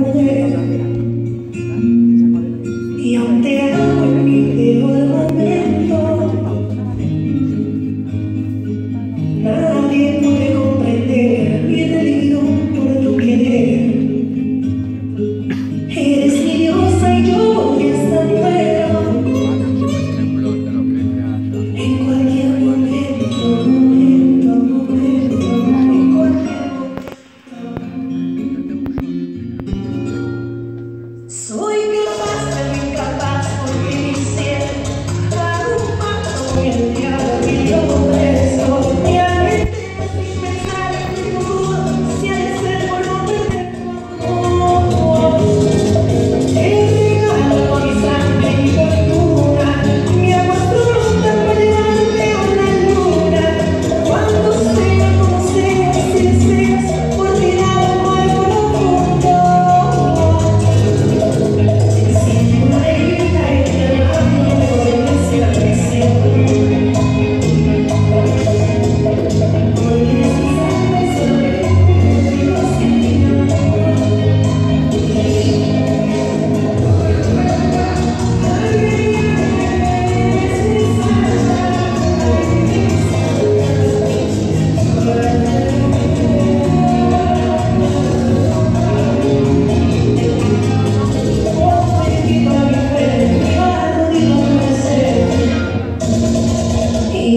이 역대한 이 대원 We gotta Italia, Rio,